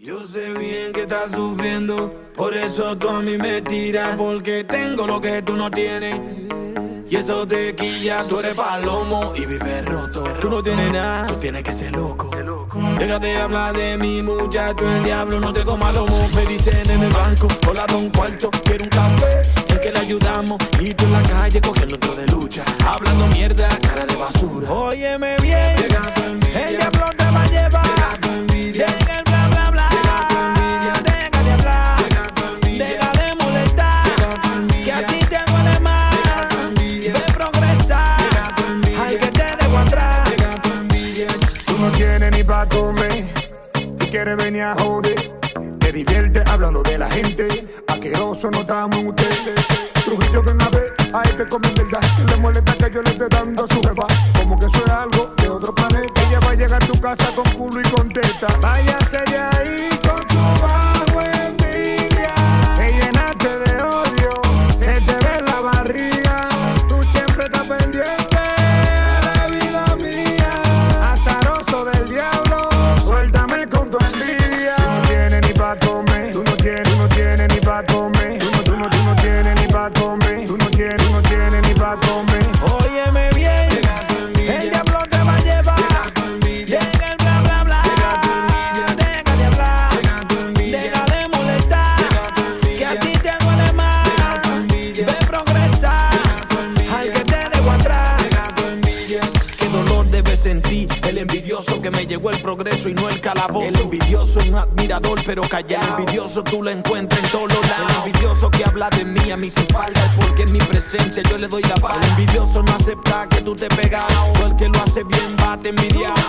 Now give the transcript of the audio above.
Yo sé bien que estás sufriendo, por eso tú a mí me tiras, porque tengo lo que tú no tienes. Y eso te quilla, tú eres palomo y vives roto. Tú no tienes nada, tú tienes que ser loco. Déjate hablar de mi muchacho, el diablo no te coma lomo. Me dicen en el banco, hola don cuarto, quiero un café, en que le ayudamos. Y tú en la calle cogiendo otro de lucha, hablando mierda, cara de basura. Óyeme bien, Llega Tienes ni pa' comer y quieres venir a joder. Te diviertes hablando de la gente. Aqueroso no estamos ustedes. Trujillo ven a ver a este come verdad. Que le molesta que yo le esté dando su jeva. Como que eso es algo de otro planeta. Ella va a llegar a tu casa con culo y con teta. Váyase de ahí el envidioso que me llegó el progreso y no el calabozo. El envidioso un admirador pero callado. El envidioso tú lo encuentras en todos lados. El envidioso que habla de mí a mis espaldas es porque en mi presencia yo le doy la paz. El envidioso no acepta que tú te pegas. O el que lo hace bien va te envidiar.